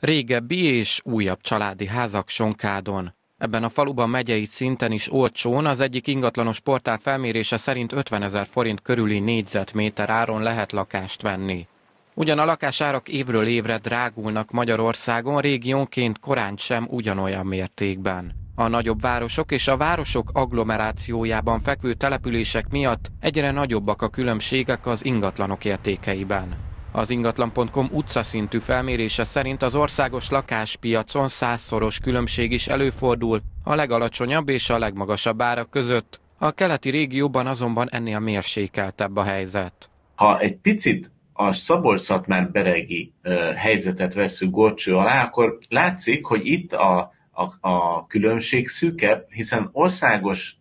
régebbi és újabb családi házak Sonkádon. Ebben a faluban megyei szinten is olcsón az egyik ingatlanos portál felmérése szerint 50 ezer forint körüli négyzetméter áron lehet lakást venni. Ugyan a lakásárak évről évre drágulnak Magyarországon, régiónként korán sem ugyanolyan mértékben. A nagyobb városok és a városok agglomerációjában fekvő települések miatt egyre nagyobbak a különbségek az ingatlanok értékeiben. Az ingatlan.com utcaszintű felmérése szerint az országos lakáspiacon százszoros különbség is előfordul a legalacsonyabb és a legmagasabb árak között, a keleti régióban azonban ennél mérsékeltebb a helyzet. Ha egy picit a szabolcs beregi uh, helyzetet veszük gorcső alá, akkor látszik, hogy itt a, a, a különbség szűkebb, hiszen országos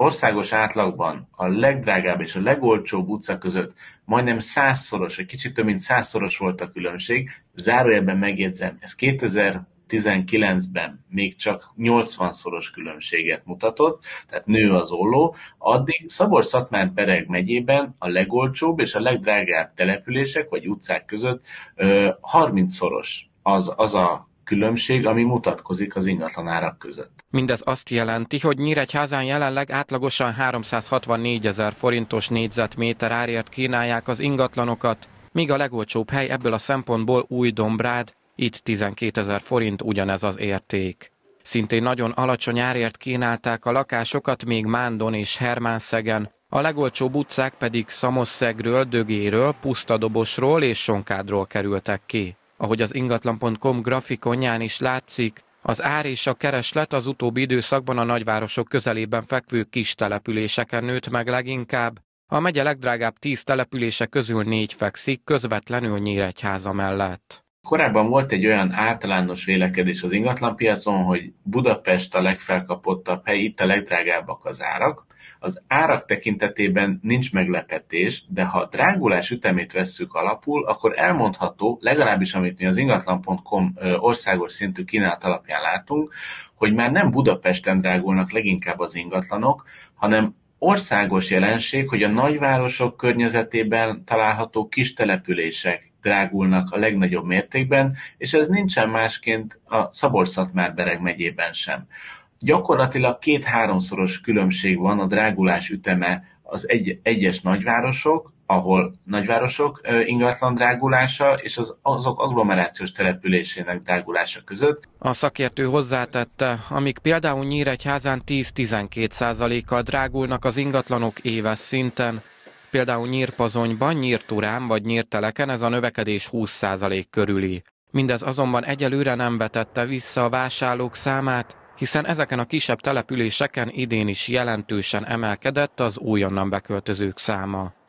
országos átlagban a legdrágább és a legolcsóbb utca között majdnem százszoros, vagy kicsit több mint százszoros volt a különbség. Zárójelben megjegyzem, ez 2019-ben még csak 80-szoros különbséget mutatott, tehát nő az olló, addig Szabor-Szatmár-Bereg megyében a legolcsóbb és a legdrágább települések vagy utcák között 30-szoros az, az a különbség, ami mutatkozik az ingatlanárak között. Mindez azt jelenti, hogy Nyíregyházán jelenleg átlagosan 364 ezer forintos négyzetméter árért kínálják az ingatlanokat, míg a legolcsóbb hely ebből a szempontból új Dombrád, itt 12 ezer forint ugyanez az érték. Szintén nagyon alacsony árért kínálták a lakásokat még Mándon és Hermánszegen, a legolcsóbb utcák pedig Szamosszegről, Dögéről, Pusztadobosról és Sonkádról kerültek ki. Ahogy az ingatlan.com grafikonján is látszik, az ár és a kereslet az utóbbi időszakban a nagyvárosok közelében fekvő kis településeken nőtt meg leginkább. A megye legdrágább tíz települése közül négy fekszik közvetlenül Nyíregyháza mellett. Korábban volt egy olyan általános vélekedés az ingatlanpiacon, hogy Budapest a legfelkapottabb hely, itt a legdrágábbak az árak. Az árak tekintetében nincs meglepetés, de ha a drágulás ütemét vesszük alapul, akkor elmondható, legalábbis amit mi az ingatlan.com országos szintű kínálat alapján látunk, hogy már nem Budapesten drágulnak leginkább az ingatlanok, hanem országos jelenség, hogy a nagyvárosok környezetében található kis települések drágulnak a legnagyobb mértékben, és ez nincsen másként a Szabolcs-Szatmár-Bereg megyében sem. Gyakorlatilag két-háromszoros különbség van a drágulás üteme az egy, egyes nagyvárosok, ahol nagyvárosok ingatlan drágulása és az, azok agglomerációs településének drágulása között. A szakértő hozzátette, amíg például Nyíregyházán 10-12 százalékkal drágulnak az ingatlanok éves szinten, például Nyírpazonyban, Nyírturán vagy Nyírteleken ez a növekedés 20 százalék körüli. Mindez azonban egyelőre nem vetette vissza a vásárlók számát, hiszen ezeken a kisebb településeken idén is jelentősen emelkedett az újonnan beköltözők száma.